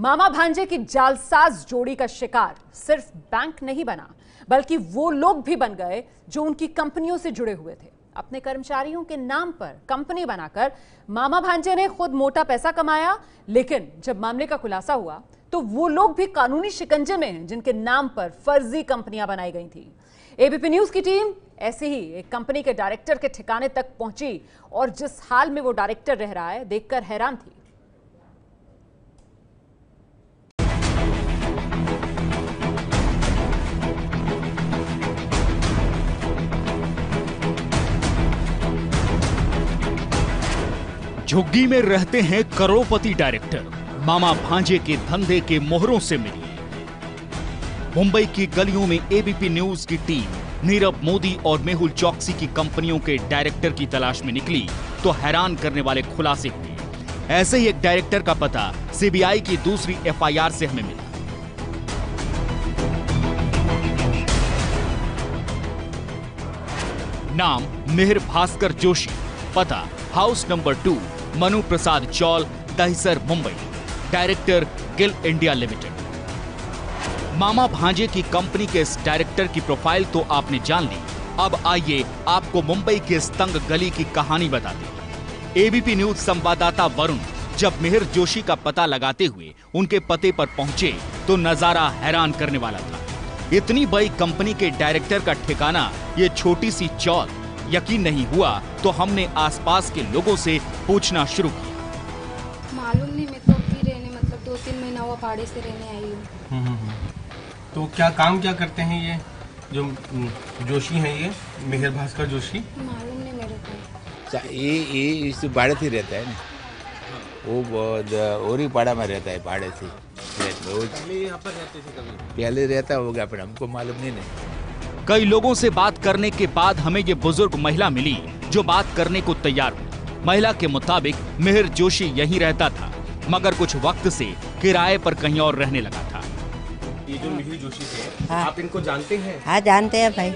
मामा भांजे की जालसाज जोड़ी का शिकार सिर्फ़ बैंक नहीं बना, बल्कि वो लोग भी बन गए जो उनकी कंपनियों से जुड़े हुए थे। अपने कर्मचारियों के नाम पर कंपनी बनाकर मामा भांजे ने खुद मोटा पैसा कमाया, लेकिन जब मामले का खुलासा हुआ तो वो लोग भी कानूनी शिकंजे में हैं, जिनके नाम पर फर्जी कंपनियाँ बनाई गई थी। एबीपी न्यूज़ की टीम ऐसे ही एक कंपनी के डायरेक्टर के ठिकाने तक पहुँची और जिस हाल में वो डायरेक्टर रह रहा है, देखकर हैरान थी। झुग्गी में रहते हैं करोड़पति डायरेक्टर। मामा भांजे के धंधे के मोहरों से मिली मुंबई की गलियों में एबीपी न्यूज़ की टीम, नीरव मोदी और मेहुल चौकसी की कंपनियों के डायरेक्टर की तलाश में निकली तो हैरान करने वाले खुलासे हुए। ऐसे ही एक डायरेक्टर का पता सीबीआई की दूसरी एफआईआर से हमें मिला। नाम मिहिर भास्कर जोशी, पता house number two. Manu Prasad chawl, Dahisar Mumbai. Director Gili India limited. मामा भांजे की कंपनी के इस डायरेक्टर की प्रोफ़ाइल तो आपने जान ली। अब आइए आपको मुंबई के इस तंग गली की कहानी बताते एबीपी न्यूज़ संवाददाता वरुण, जब मिहिर जोशी का पता लगाते हुए उनके पते पर पहुँचे तो नज़ारा हैरान करने वाला था। इतनी बड़ी कंपनी के डायरेक्टर का ठिकाना, ये छोटी सी चौल यकीन नहीं हुआ तो हमने आसपास के लोगों से पूछना शुरू किया। मालूम नहीं मैं तो रहने मतलब दो तीन महीना हुआ पहाड़ी से रहने आई हूँ। तो क्या काम क्या करते हैं ये? जो हम्म, जोशी हैं ये? मेहर भास्कर जोशी? मालूम नहीं मेरे को। ये ये इस भाड़े से रहता है ना? वो बहुत- और ही पाड़ा में रहता है भाड़े से। वो यहाँ पर रहते थे कभी? पहले रहता होगा पर हमको मालूम नहीं ना। कई लोगों से बात करने के बाद हमें ये बुज़ुर्ग महिला मिली जो बात करने को तैयार हुई। महिला के मुताबिक मिहिर जोशी यहीं रहता था मगर कुछ वक्त से किराए पर कहीं और रहने लगा था। ये जो मिहिर जोशी थे हाँ। आप इनको जानते हैं? हाँ जानते हैं भाई।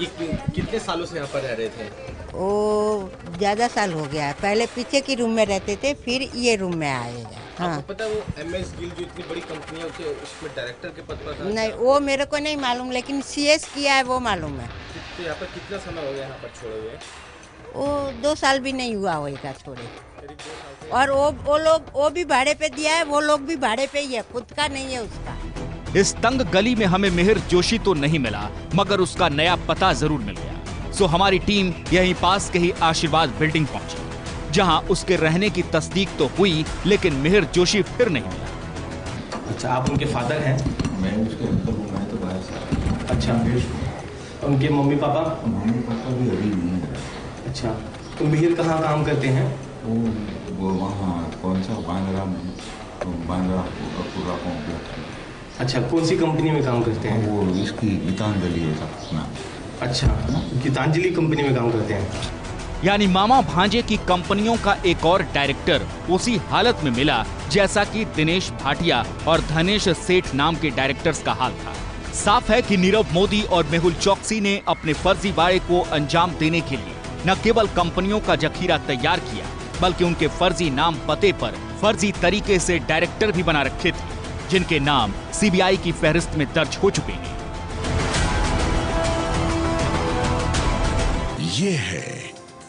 ये कि- कितने सालों से यहाँ पर रह रहे थे? वो ज़्यादा साल हो गया पहले पीछे की रूम में रहते थे फिर ये रूम में आए हैं। हाँ। आपको पता है वो एम एस गिल जो इतनी बड़ी कंपनी है उसे उसमें डायरेक्टर के पद पर था? नहीं वो मेरे को नहीं मालूम लेकिन सी एस किया है वो मालूम है। तो यहाँ पर कितना समय हो गया यहाँ पर छोड़े हुए? वो दो साल भी नहीं हुआ होगा छोड़े और वो वो लोग वो भी भाड़े पे दिया है वो लोग भी भाड़े पे ही है खुद का नहीं है उसका। इस तंग गली में हमें मेहर जोशी तो नहीं मिला मगर उसका नया पता ज़रूर मिल गया। सो हमारी टीम यहीं पास के ही आशीर्वाद बिल्डिंग पहुँची। जहाँ उसके रहने की तस्दीक तो हुई लेकिन मिहिर जोशी फिर नहीं मिला। अच्छा आप उनके फादर हैं? मैं उसके अंदर हूँ मैं तो बाहर से। अच्छा। उनके मम्मी पापा? मम्मी पापा भी अभी नहीं है। अच्छा तो मिहिर कहाँ काम करते हैं? वो वो वहाँ कौन सा? बांद्रा में। तो बांद्रा पूरा पूरा कॉम्प्लेक्स अच्छा कौन सी कंपनी में काम करते हैं? वो इसकी गीतांजलि है अच्छा गीतांजलि कंपनी में काम करते हैं। यानी मामा भांजे की कंपनियों का एक और डायरेक्टर उसी हालत में मिला, जैसा कि दिनेश भाटिया और धनेश सेठ नाम के डायरेक्टर्स का हाल था। साफ़ है कि नीरव मोदी और मेहुल चौकसी ने अपने फर्जीवाड़े को अंजाम देने के लिए न केवल कंपनियों का जखीरा तैयार किया, बल्कि उनके फर्जी नाम पते पर फर्जी तरीके से डायरेक्टर भी बना रखे थे, जिनके नाम सीबीआई की फहरिस्त में दर्ज हो चुके हैं। ये है